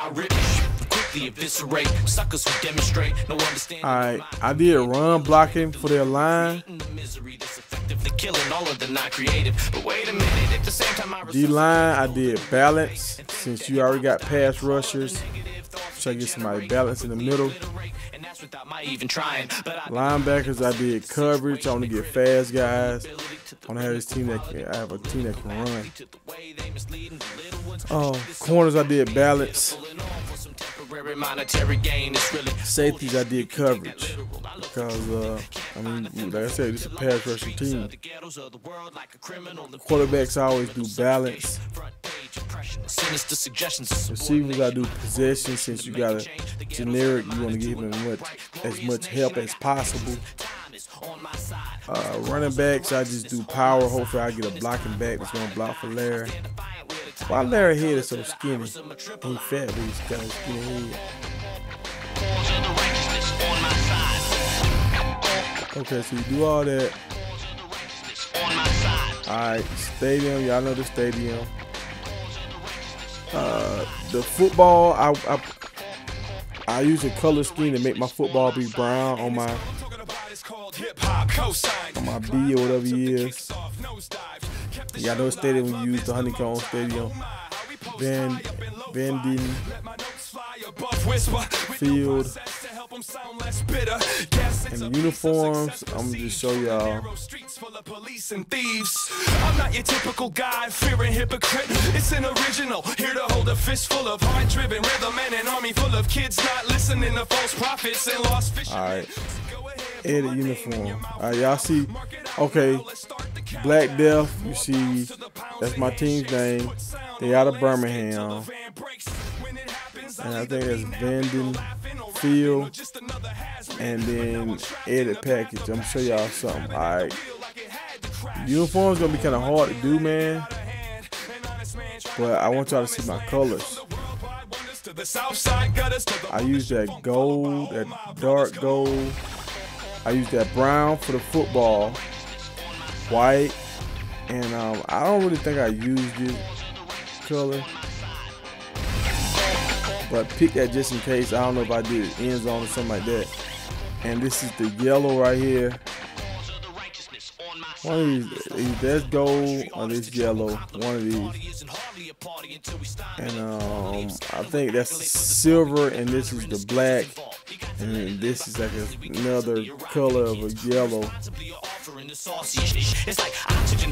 I rip, quickly eviscerate suckers who demonstrate no understanding. All right, I did run blocking for their line. Misery that's effectively killing all of the non-creative. But wait a minute, at the same time I D line, I did balance since you already got pass rushers. Try to get somebody balance in the middle. and that's without my even trying. Linebackers, I did coverage. I want to get fast guys. I want to have this team that can, I have a team that can run. Oh, corners, I did balance. It's Safeties, I did coverage because uh, I mean, like I said, is a pass rushing team. Quarterbacks, I always do balance. Receivers, I do possession since you got a generic. You want to give them much, as much help as possible. Uh, running backs, I just do power. Hopefully, I get a blocking back that's gonna block for Larry. Why Larry head is so skinny? He fat, but he's got a skinny head. Okay, so you do all that. On my side. All right, stadium. Y'all know the stadium. Uh, the football. I, I I use a color scheme to make my football be brown on my on my B or whatever he is. Y'all know stadium we use the honeycomb stadium. Van Vanden Field and uniforms. I'm gonna just show y'all. Streets full of police and thieves. I'm not your typical guy, fearing hypocrite. It's an original, here to hold a fist full of hard-driven rhythm and an army full of kids not listening to false prophets and lost fish. All right, edit uniform. All right, y'all see? Okay, Black Death. You see? That's my team's name. They out of Birmingham, and I think that's Vanden Field. And then edit package. I'm gonna show y'all something. All right. Uniform's gonna be kind of hard to do, man. But I want y'all to see my colors. I use that gold, that dark gold. I use that brown for the football, white, and um, I don't really think I used this color, but pick that just in case. I don't know if I did end zone or something like that. And this is the yellow right here. One of these, that's gold or this yellow. One of these. And um, I think that's silver, and this is the black, and this is like another color of a yellow.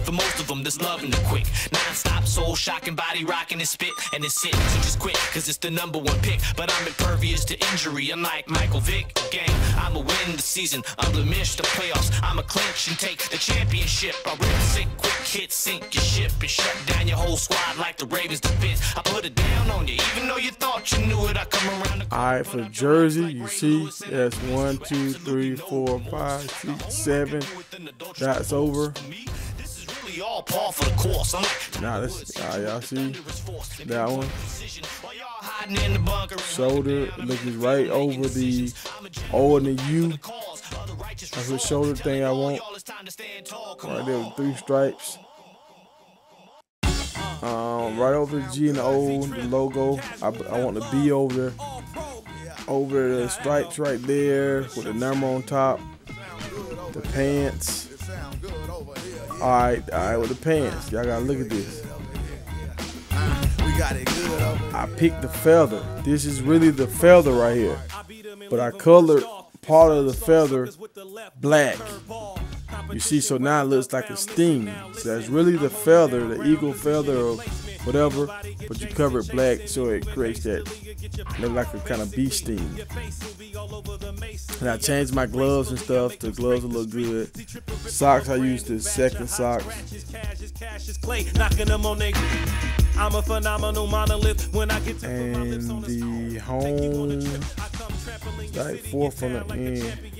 For most of them that's loving the quick. Non-stop soul shocking, body rocking and spit and it's it. So just quit, cause it's the number one pick. But I'm impervious to injury, unlike Michael Vick. Game, I'ma win the season, i unblemished the playoffs. I'ma clinch and take the championship. I rip sick, quick hit, sink your ship and shut down your whole squad like the Ravens defense. I put it down on you, even though you thought you knew it. I come around the All right, for Jersey, you see that's one, two, three, four, five, six, seven That's over. All par for the course. I'm like, this, all right, y'all see that one. while y'all hiding in the bunker. Shoulder looking right over the O and the U. That's the shoulder thing I want. Right there with three stripes. Um, right over the G and the O, the logo. I, I want the B over there. over the stripes right there with the number on top. The pants. All right, all right, with the pants. Y'all gotta look at this. We got it good over I picked the feather. This is really the feather right here. But I colored part of the feather black. You see, so now it looks like a sting. So that's really the feather, the eagle feather or whatever, but you cover it black so it creates that look like a kind of bee sting. And I changed my gloves and stuff. The gloves look good. Socks, I used the second socks. I'm a phenomenal monolith when I get to And the home, like fourth from the end.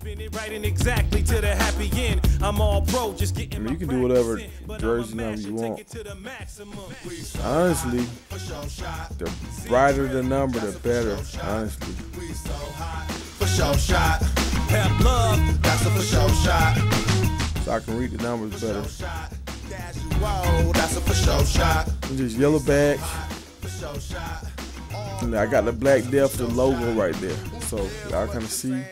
Keeping it right and exactly to the happy end. I'm all pro, just getting I mean, you can do whatever jersey number you want. to the maximum. Honestly, the brighter the number, the better. Honestly, for sure shot. Have love, That's a for sure shot. so I can read the numbers better. Dash you. That's a for shot. And just yellow back, For shot. And I got the Black Death, the logo right there. So y'all kind of see.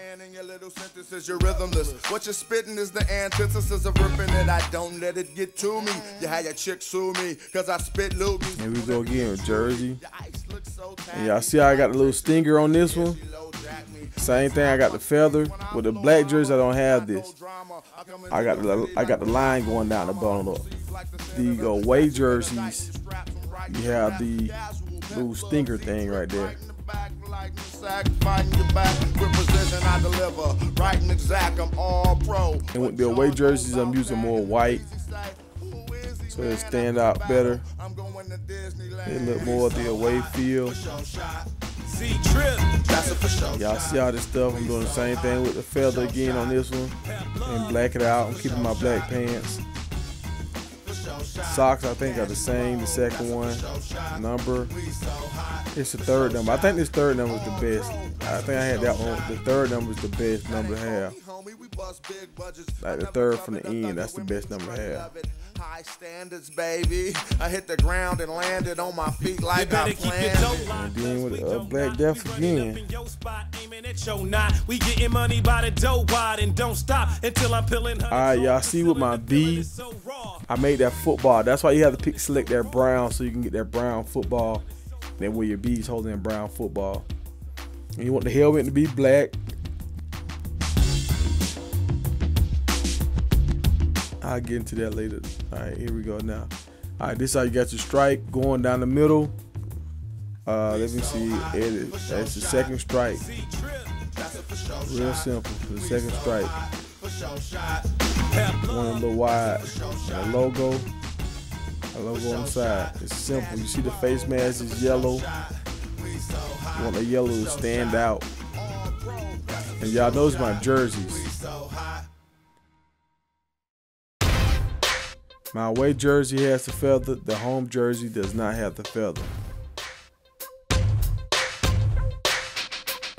And your little sentences, you're rhythmless. What you're spitting is the antithesis of ripping it. I don't let it get to me. You had your chick sue me, cause I spit loogies. Here we go again Jersey. Your ice looks so And y'all see how I got the little stinger on this one? low jack me. Same thing, I got the feather. With the black jersey, I don't have this. I come in I got the I got the line going down the bottom. Look. The away uh, jerseys, you have the little stinger thing right there. And I'm all pro. And with the away jerseys, I'm using more white, so they stand out better. I'm going to Disneyland. They look more of the away feel. See Trip. That's a for sure. Y'all see all this stuff? I'm doing the same thing with the feather again on this one, and black it out. I'm keeping my black pants. Socks, I think, are the same. The second one, number. It's the third number. I think this third number is the best. I think I had that one. The third number is the best number to have. Homie, we bust big budgets. Like the third from the end, that's the best number to have. High standards, baby. I hit the ground and landed on my feet You like I better keep your planned. dough locked then with so the, we uh, Black. Death again. up in your spot, aiming at your knot. We getting money by the dough wide and don't stop until I'm peeling All right, y'all see with my V, so raw. I made that football. That's why you have to pick select that brown so you can get that brown football. Then where your bees holding brown football. And you want the helmet to be black. I'll get into that later. All right, here we go now. All right, this how you got your strike going down the middle. Uh, let me see. Edit. That's the second strike. Real simple. The second stripe. One little wide. A logo. A logo on the side. It's simple. You see the face mask is yellow. You want the yellow to stand out. And y'all knows my jerseys. My away jersey has the feather. The home jersey does not have the feather.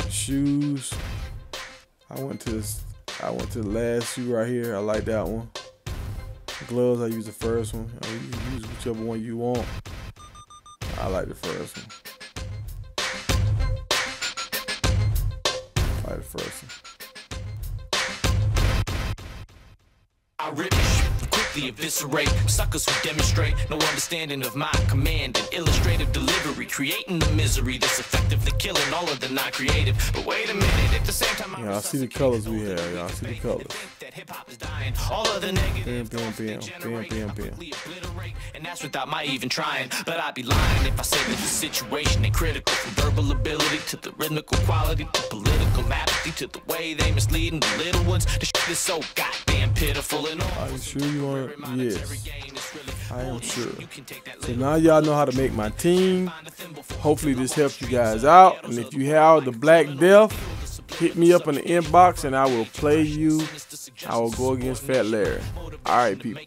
Shoes. I went to this. I went to the last shoe right here. I like that one. Gloves. I use the first one. Oh, you can use whichever one you want. I like the first one. I like the first one. I and eviscerate suckers who demonstrate no understanding of my command and illustrative delivery, creating the misery that's effectively killing all of the non-creative. But wait a minute, at the same time, I'm Yeah, I see the colors we have. Y'all see the colors. That hip hop is dying. All of the negative Bam, bam, bam, bam, bam, I bam. and that's without my even trying. But I'd be lying if I say that the situation ain't critical, from verbal ability to the rhythmical quality to political apathy to the way they misleading the little ones. The shit is so goddamn pitiful and all. Are you sure you it? Yes. I am sure. sure. So now y'all know how to make my team. Hopefully this helps you guys out. And if you have the Black Death, hit me up in the inbox and I will play you. I will go against Fat Larry. All right, people.